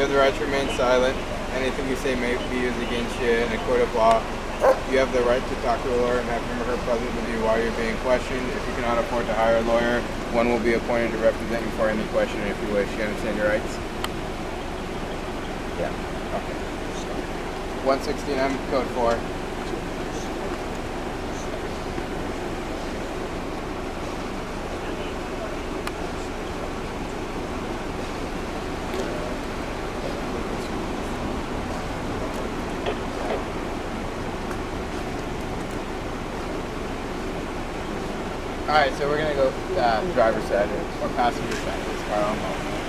You have the right to remain silent. Anything you say may be used against you in a court of law. You have the right to talk to a lawyer and have him or her present with you while you're being questioned. If you cannot afford to hire a lawyer, one will be appointed to represent you for any question if you wish. You understand your rights? Yeah. Okay. 116M, code 4. Alright, so we're gonna go uh, driver's side or passenger side this car almost.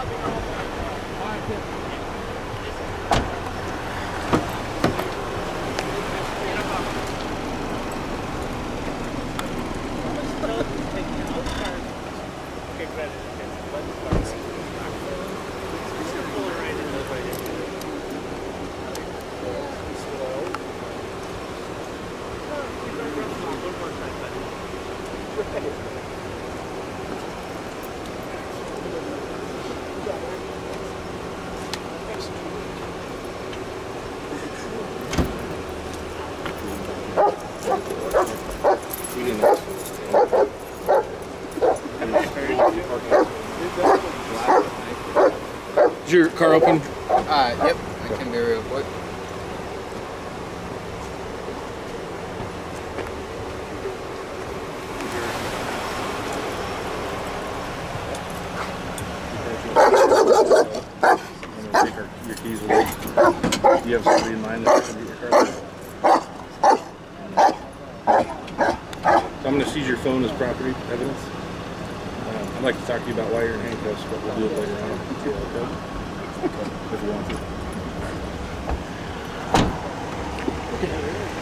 Bobby. Is your car open? Uh, yep, I can be real quick. I'm gonna take our, your keys with you. Do you have somebody in mind that's gonna get your car? So I'm gonna seize your phone as property evidence. I'd like to talk to you about why you're in handcuffs, but we'll do it later on. Okay? If you want to.